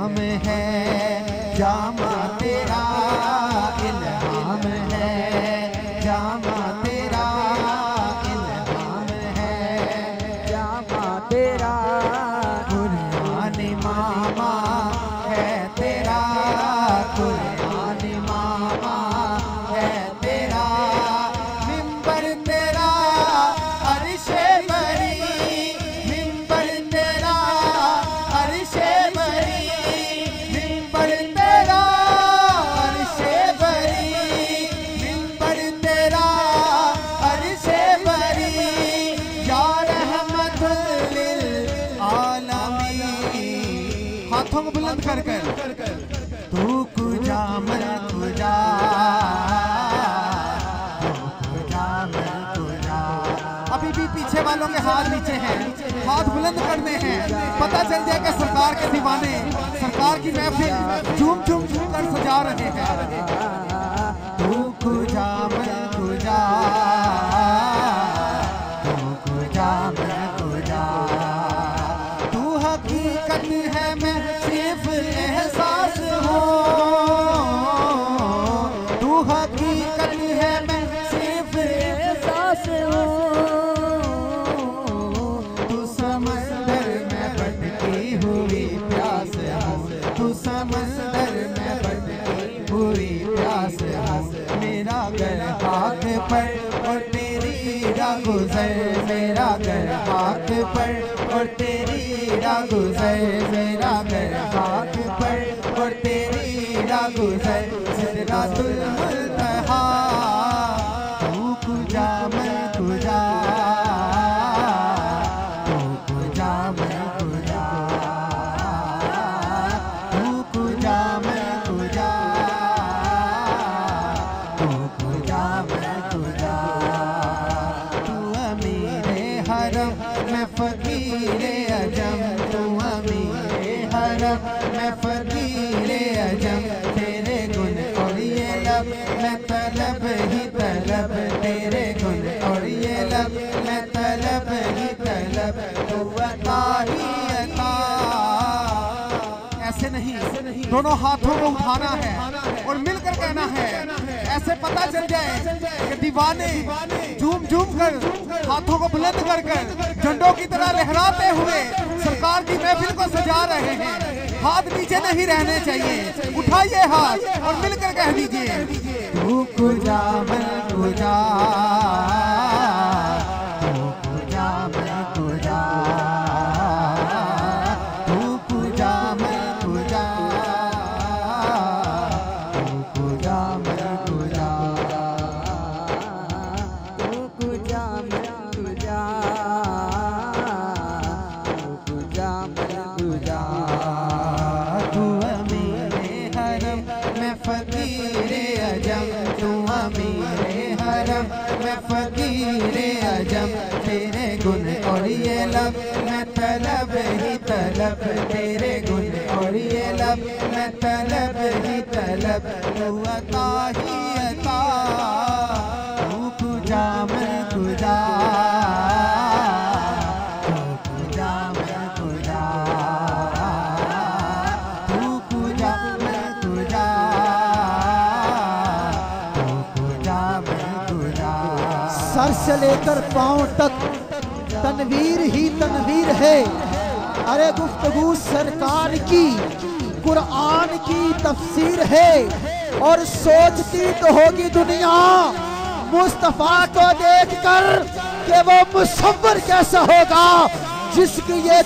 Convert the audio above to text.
इल्हाम है जामा हाथों को बुलंद कर कर। तू कुजा मैं कुजा अभी भी पीछे वालों के हाथ नीचे हैं। हाथ बुलंद करने हैं। पता चल जाए कि सरकार के दीवाने, सरकार की महफिल झूम झूम झूम कर सजा रहे हैं। तू कुजा मैं कुजा हकीकत है, मैं गुजर। मेरा घर हाथ पर और तेरी राह गुजर। मैं ऐसे नहीं। दोनों हाथों को उठाना है और मिलकर कहना है ऐसे पता चल जाए कि दीवाने झूम झूम कर हाथों को बुलंद कर कर झंडों की तरह लहराते हुए सरकार की महफिल को सजा रहे हैं हाथ नीचे नहीं रहने चाहिए उठाइए हाथ और मिलकर कह दीजिए तू कुजा मैं कुजा मैं फकीर अजम तू अमीरे हरम। मैं फकीर अजम तेरे गुण और ये लब। मैं तलब ही तलब, तेरे गुण और ये लब। मैं तलब ही तलब तू अता सर से लेकर पाँव तक, तनवीर ही तनवीर है। अरे गुफ्तगु सरकार की, कुरान की तफसीर है। और सोचती तो होगी दुनिया, मुस्तफ़ा को देखकर कि वो मुसवर कैसा होगा, जिसकी ये